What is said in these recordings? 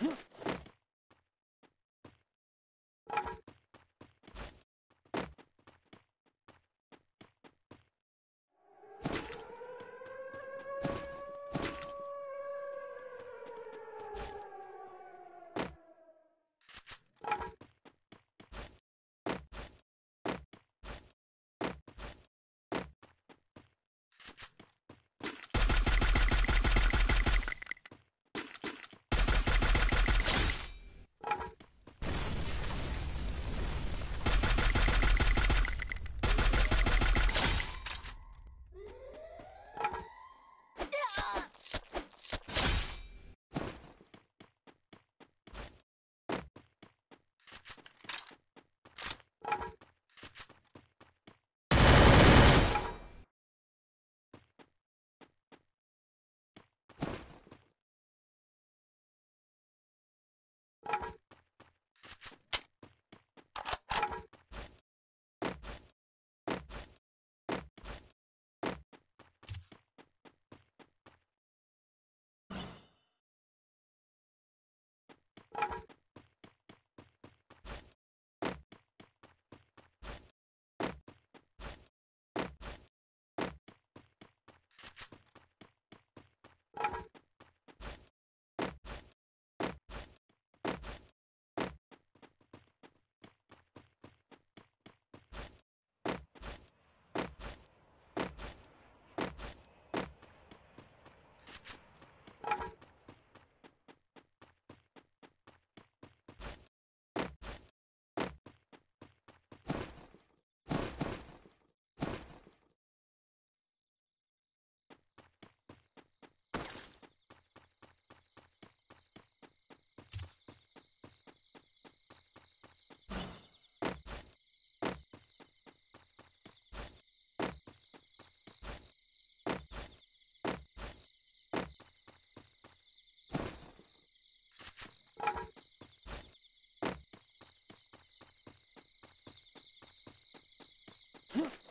Huh? Huh?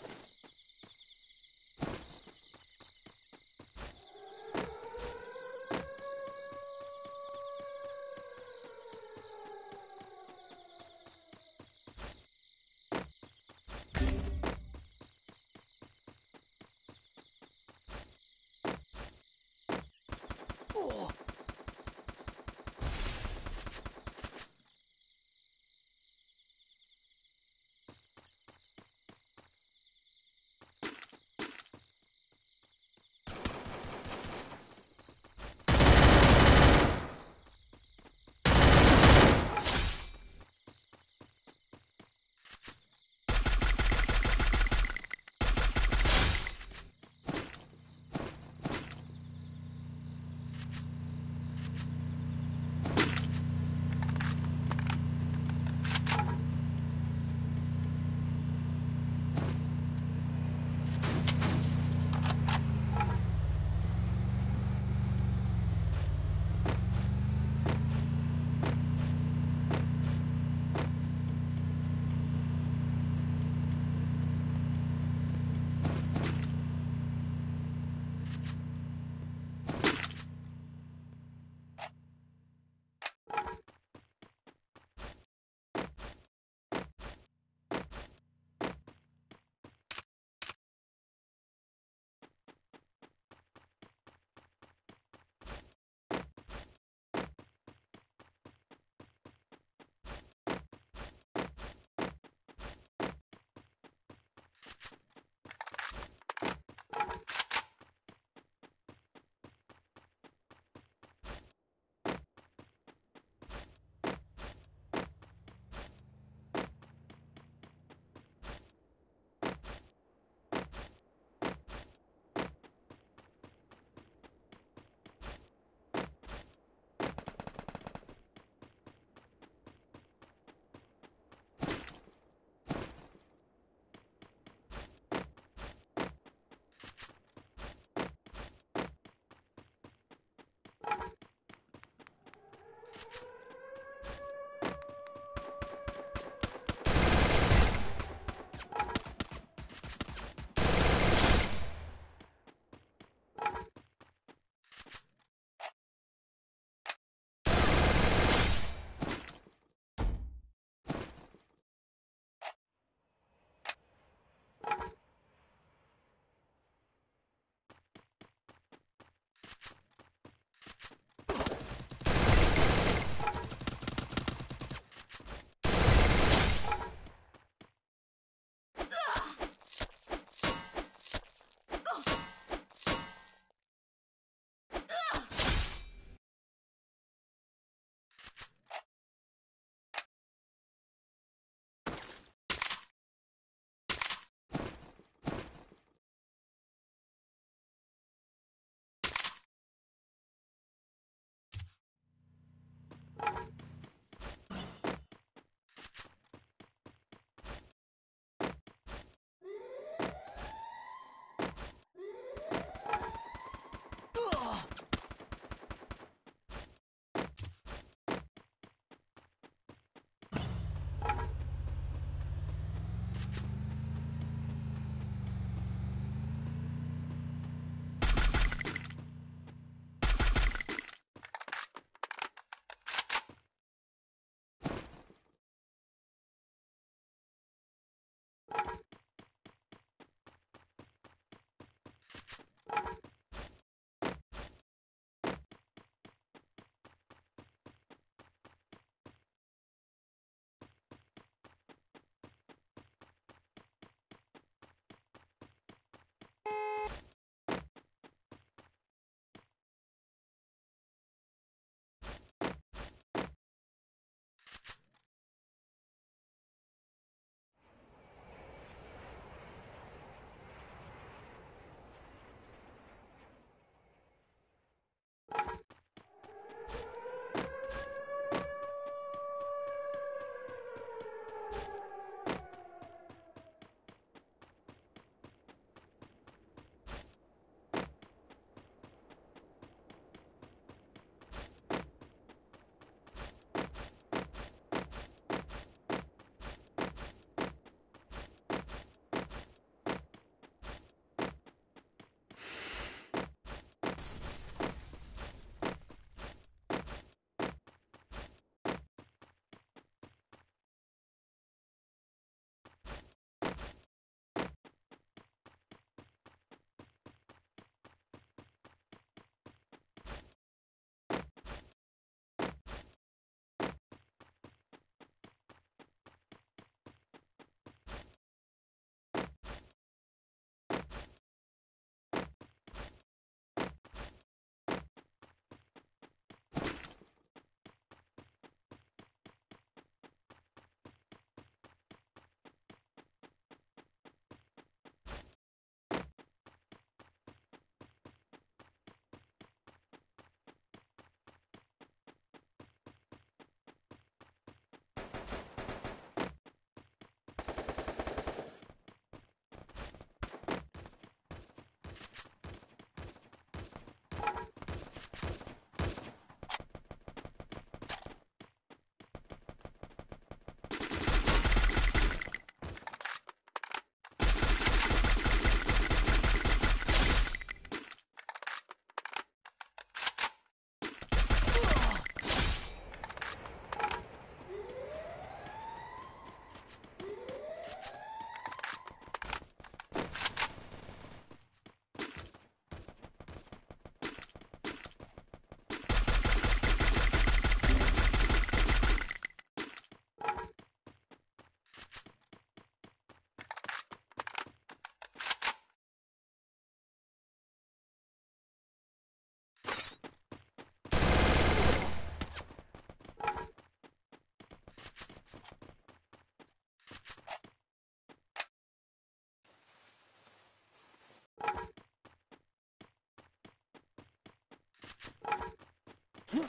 Huh?